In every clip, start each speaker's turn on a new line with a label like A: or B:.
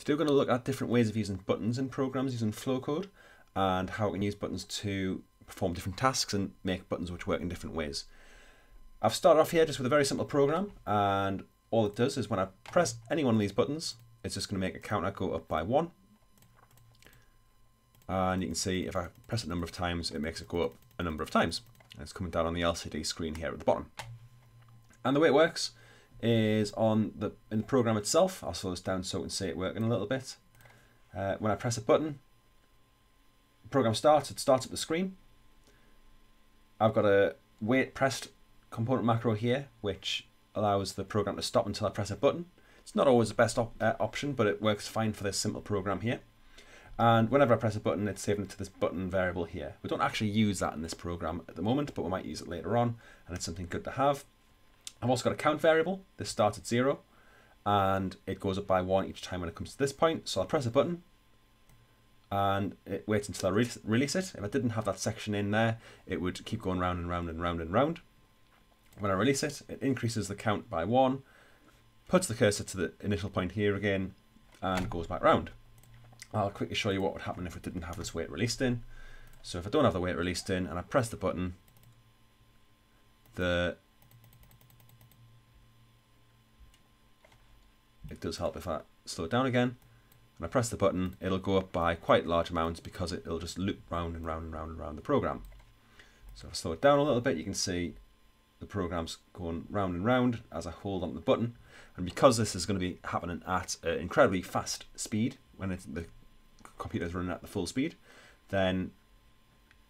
A: Today we're going to look at different ways of using buttons in programs using Flowcode and how we can use buttons to perform different tasks and make buttons which work in different ways. I've started off here just with a very simple program and all it does is when I press any one of these buttons it's just going to make a counter go up by one and you can see if I press it a number of times it makes it go up a number of times. And it's coming down on the LCD screen here at the bottom. And the way it works is on the in the program itself. I'll slow this down so we can see it working a little bit. Uh, when I press a button, the program starts. It starts up the screen. I've got a wait pressed component macro here, which allows the program to stop until I press a button. It's not always the best op uh, option, but it works fine for this simple program here. And whenever I press a button, it's saving it to this button variable here. We don't actually use that in this program at the moment, but we might use it later on, and it's something good to have. I've also got a count variable. This starts at zero, and it goes up by one each time when it comes to this point. So I'll press a button, and it waits until I re release it. If I didn't have that section in there, it would keep going round and round and round and round. When I release it, it increases the count by one, puts the cursor to the initial point here again, and goes back round. I'll quickly show you what would happen if it didn't have this wait released in. So if I don't have the wait released in and I press the button, the it does help if I slow it down again and I press the button it'll go up by quite large amounts because it, will just loop round and round and round and round the program. So if I slow it down a little bit you can see the program's going round and round as I hold on the button and because this is going to be happening at an incredibly fast speed when the computer is running at the full speed, then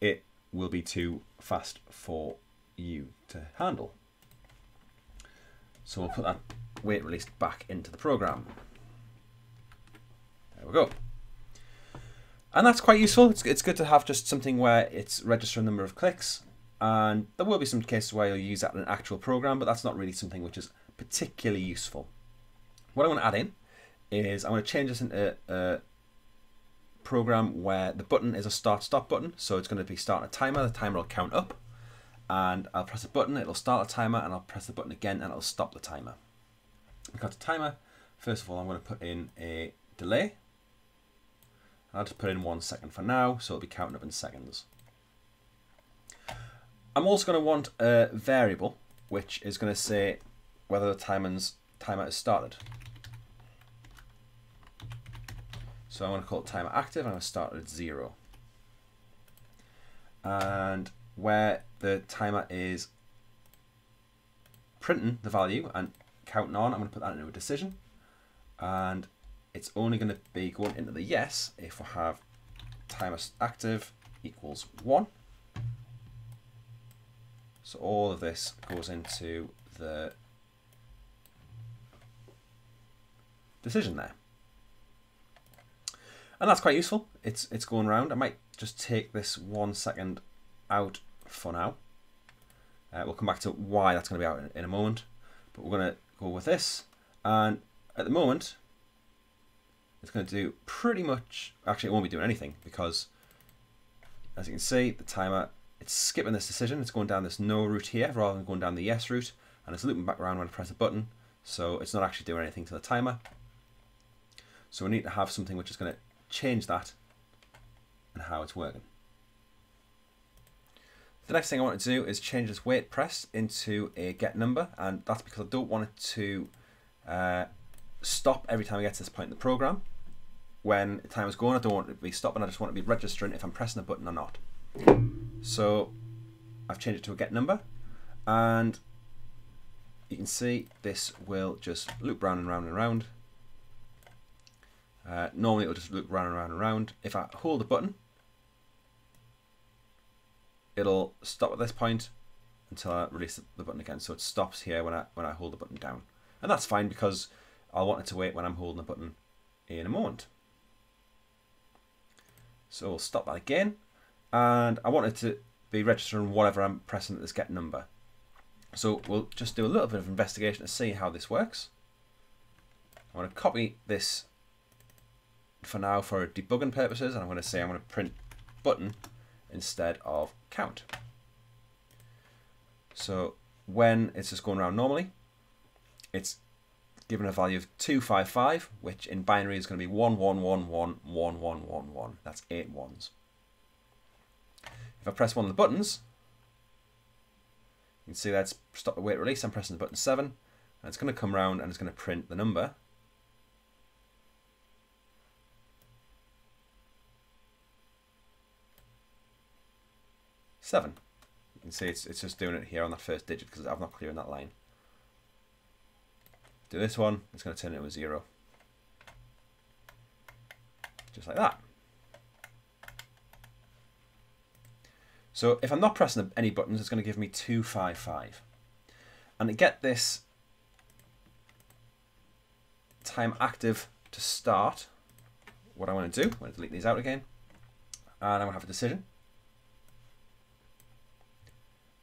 A: it will be too fast for you to handle. So we'll put that wait released back into the program. There we go. And that's quite useful. It's, it's good to have just something where it's registering the number of clicks. And there will be some cases where you'll use that in an actual program, but that's not really something which is particularly useful. What I want to add in is I want to change this into a program where the button is a start stop button. So it's going to be start a timer, the timer will count up and I'll press a button, it'll start a timer and I'll press the button again and it'll stop the timer. Got a timer. First of all, I'm going to put in a delay. I'll just put in one second for now, so it'll be counting up in seconds. I'm also going to want a variable, which is going to say whether the timer's timer has started. So I'm going to call it timer active. I'm going to start at zero. And where the timer is printing the value and counting on, I'm going to put that into a decision. And it's only going to be going into the yes if we have timer active equals one. So all of this goes into the decision there. And that's quite useful. It's it's going round. I might just take this one second out for now. Uh, we'll come back to why that's going to be out in, in a moment. But we're going to go with this. And at the moment, it's going to do pretty much... Actually, it won't be doing anything because, as you can see, the timer, it's skipping this decision. It's going down this no route here rather than going down the yes route. And it's looping back around when I press a button. So it's not actually doing anything to the timer. So we need to have something which is going to change that and how it's working. The next thing I want to do is change this wait press into a get number and that's because I don't want it to uh, stop every time I get to this point in the program. When the time is going I don't want it to be stopping, I just want it to be registering if I'm pressing a button or not. So I've changed it to a get number and you can see this will just loop round and round and round uh, normally it'll just loop round and round and round. If I hold the button, it'll stop at this point until I release the button again. So it stops here when I when I hold the button down. And that's fine because I'll want it to wait when I'm holding the button in a moment. So we'll stop that again. And I want it to be registering whatever I'm pressing at this get number. So we'll just do a little bit of investigation to see how this works. I want to copy this for now for debugging purposes and I'm going to say I'm going to print button instead of count. So when it's just going around normally, it's given a value of 255, which in binary is going to be 11111111. That's eight ones. If I press one of the buttons, you can see that's stop the wait release. I'm pressing the button 7, and it's going to come around and it's going to print the number. Seven. You can see it's, it's just doing it here on that first digit because I'm not clearing that line. Do this one, it's going to turn it into a zero. Just like that. So if I'm not pressing any buttons, it's going to give me 255. And to get this time active to start, what I want to do, I'm going to delete these out again, and I'm going to have a decision.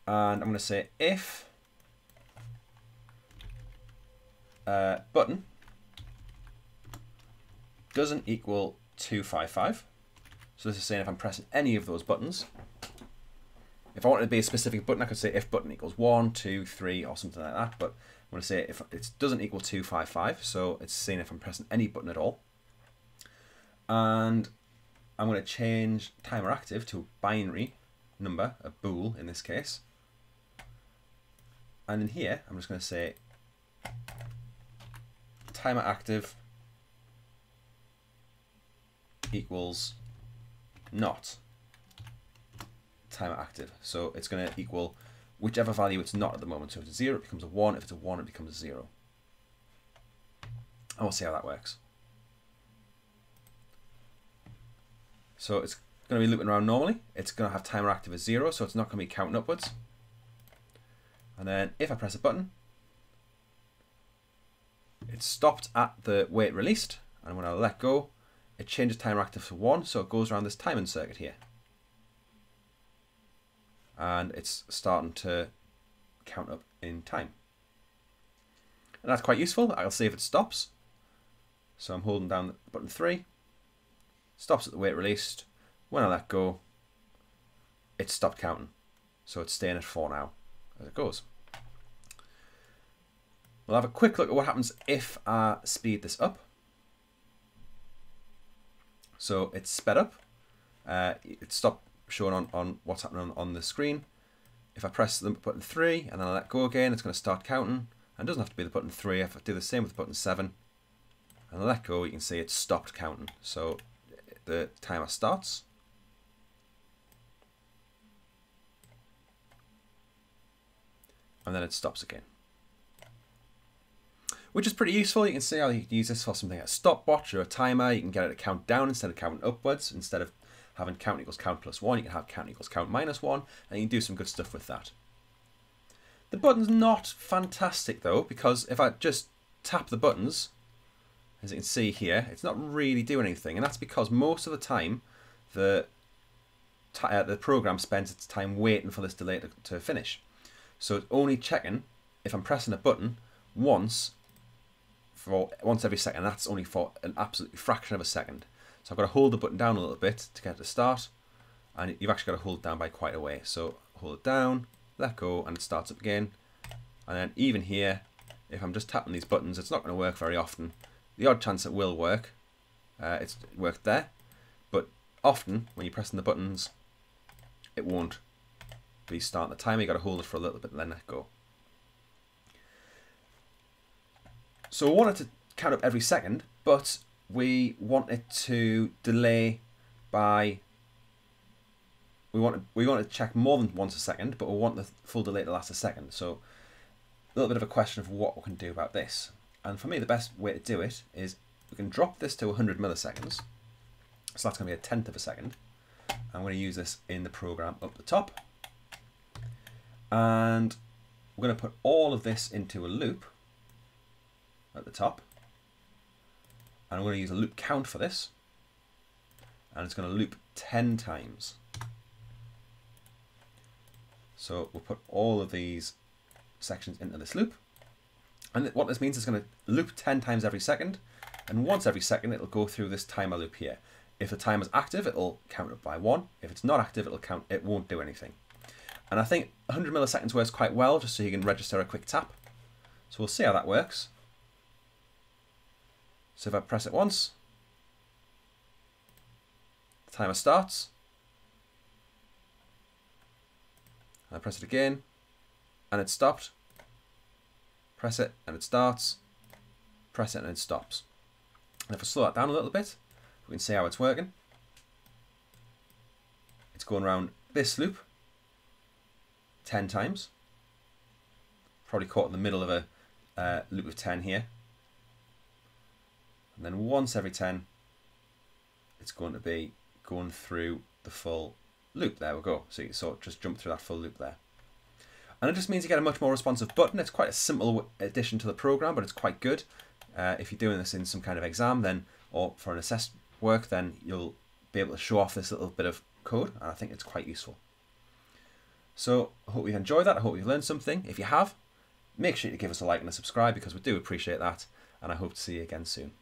A: And I'm going to say if uh, button doesn't equal 255. So this is saying if I'm pressing any of those buttons, if I wanted to be a specific button, I could say if button equals 1, 2, 3, or something like that. But I'm going to say if it doesn't equal 255, so it's saying if I'm pressing any button at all. And I'm going to change timer active to a binary number, a bool in this case. And in here, I'm just going to say timer active equals not timer active. So it's going to equal whichever value it's not at the moment. So if it's 0, it becomes a 1. If it's a 1, it becomes a 0. And we'll see how that works. So it's going to be looping around normally. It's going to have timer active as 0, so it's not going to be counting upwards. And then if I press a button, it's stopped at the wait released, and when I let go, it changes timer active to 1, so it goes around this timing circuit here. And it's starting to count up in time. And that's quite useful. I'll see if it stops. So I'm holding down the button 3, stops at the wait released. When I let go, it stopped counting. So it's staying at 4 now as it goes. We'll have a quick look at what happens if I speed this up. So it's sped up. Uh, it stopped showing on, on what's happening on, on the screen. If I press the button 3 and then I let go again, it's going to start counting. And doesn't have to be the button 3. If I do the same with the button 7 and I let go, you can see it stopped counting. So the timer starts. And then it stops again which is pretty useful. You can see how you can use this for something like a stopwatch or a timer. You can get it to count down instead of counting upwards. Instead of having count equals count plus one, you can have count equals count minus one, and you can do some good stuff with that. The button's not fantastic though, because if I just tap the buttons, as you can see here, it's not really doing anything, and that's because most of the time the uh, the program spends its time waiting for this delay to, to finish. So it's only checking if I'm pressing a button once for once every second. That's only for an absolute fraction of a second. So I've got to hold the button down a little bit to get it to start. And you've actually got to hold it down by quite a way. So hold it down, let go, and it starts up again. And then even here, if I'm just tapping these buttons, it's not going to work very often. The odd chance it will work, uh, it's worked there. But often, when you're pressing the buttons, it won't be starting the timer. You've got to hold it for a little bit and then let go. So we want it to count up every second, but we want it to delay by we want to, we want to check more than once a second, but we want the full delay to last a second. So a little bit of a question of what we can do about this. And for me, the best way to do it is we can drop this to 100 milliseconds. So that's going to be a tenth of a second. I'm going to use this in the program up the top. And we're going to put all of this into a loop at the top. And I'm going to use a loop count for this. And it's going to loop 10 times. So we'll put all of these sections into this loop. And what this means is going to loop 10 times every second. And once every second, it'll go through this timer loop here. If the timer's active, it'll count up by one. If it's not active, it'll count, it won't do anything. And I think 100 milliseconds works quite well, just so you can register a quick tap. So we'll see how that works. So if I press it once, the timer starts. I press it again, and it stopped. Press it, and it starts. Press it, and it stops. And if I slow that down a little bit, we can see how it's working. It's going around this loop 10 times. Probably caught in the middle of a uh, loop of 10 here. And then once every 10, it's going to be going through the full loop. There we go. So you sort of just jump through that full loop there. And it just means you get a much more responsive button. It's quite a simple addition to the program, but it's quite good. Uh, if you're doing this in some kind of exam, then or for an assessed work, then you'll be able to show off this little bit of code, and I think it's quite useful. So I hope you've enjoyed that. I hope you've learned something. If you have, make sure you give us a like and a subscribe because we do appreciate that, and I hope to see you again soon.